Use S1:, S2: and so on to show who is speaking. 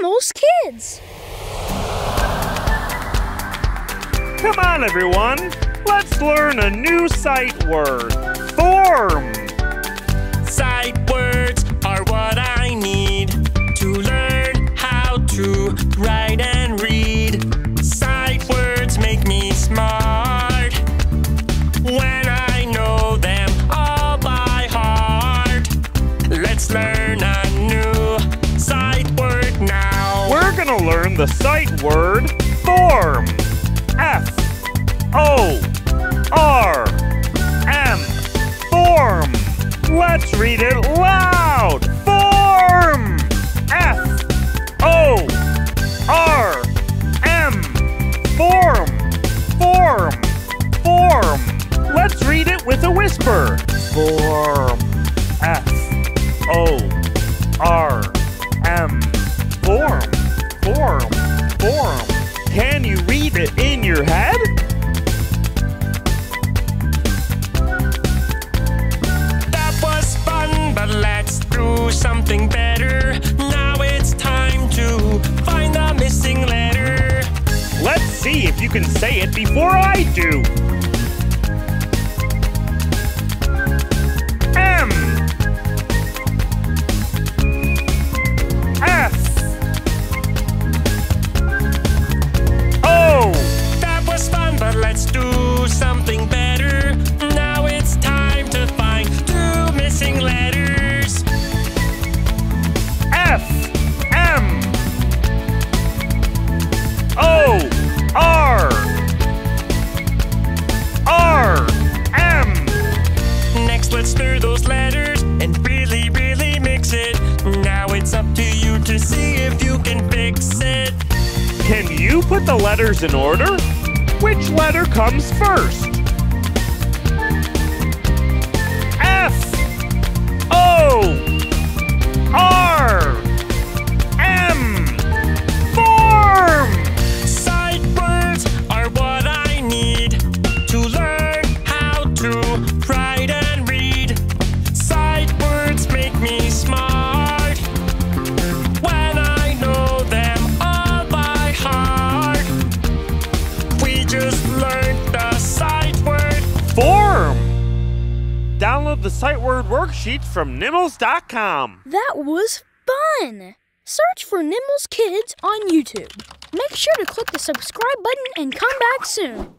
S1: Nimalz Kidz.
S2: Come on, everyone. Let's learn a new sight word. Gonna learn the sight word form. F O R M. Form. Let's read it loud. Form. F O R M. Form. Form. Form. Let's read it with a whisper. Form. F O your head?
S3: That was fun, but let's do something better. Now it's time to find the missing letter.
S2: Let's see if you can say it before I do.
S3: It's up to you to see if you can fix it.
S2: Can you put the letters in order? Which letter comes first? Form! Download the sight word worksheets from Nimmels.com.
S1: That was fun. Search for Nimalz Kidz on YouTube. Make sure to click the subscribe button and come back soon.